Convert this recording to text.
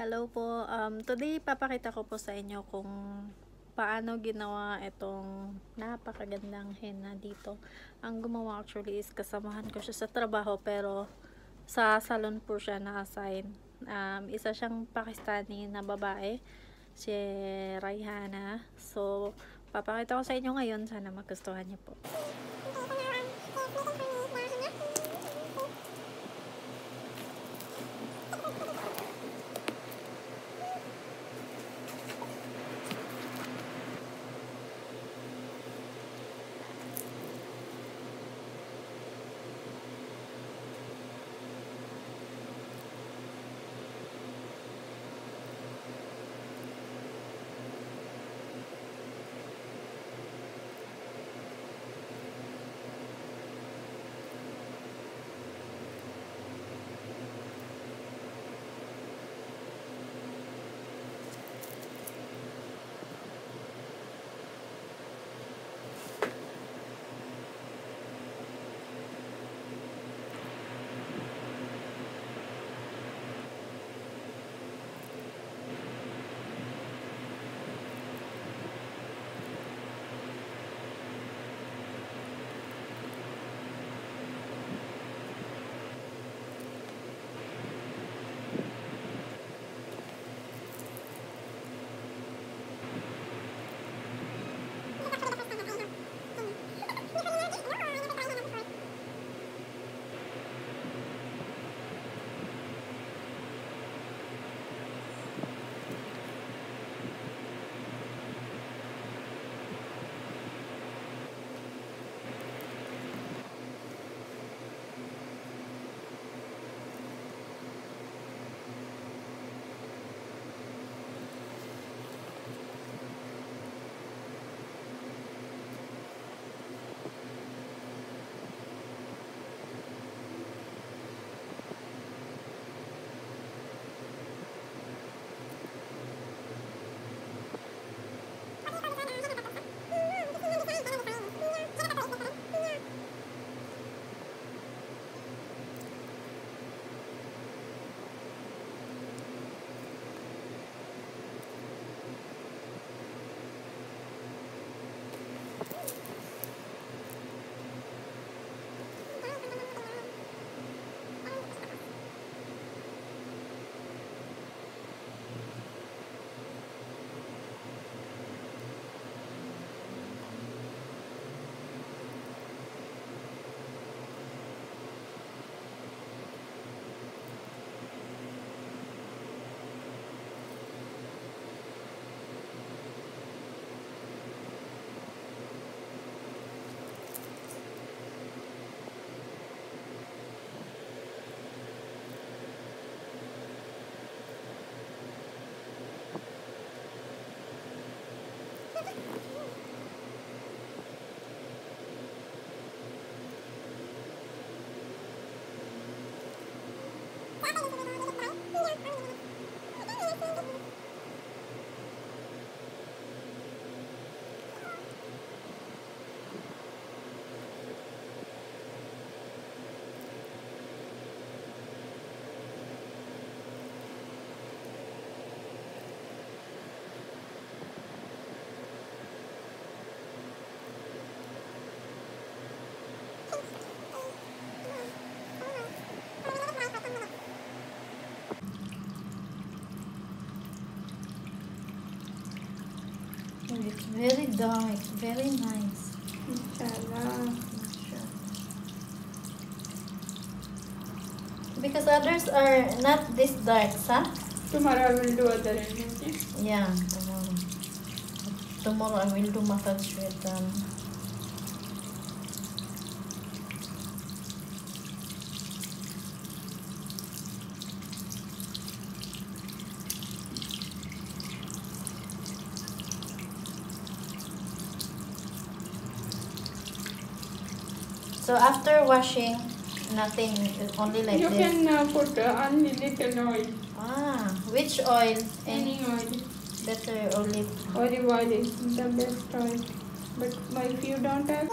Hello po. Um, today, papakita ko po sa inyo kung paano ginawa itong napakagandang henna dito. Ang gumawa actually is kasamahan ko siya sa trabaho pero sa salon po siya na-assign. Um, isa siyang Pakistani na babae, si Raihana. So, papakita ko sa inyo ngayon. Sana magustuhan niyo po. It's very dark, very nice. Inshallah. Because others are not this dark, huh? Tomorrow I will do other okay? Yeah, tomorrow. Tomorrow I will do massage with um, So after washing, nothing, only like you this. can uh, put uh, only little oil. Ah, which oil? Any oil. better olive. Olive oil is the best oil. But if you don't have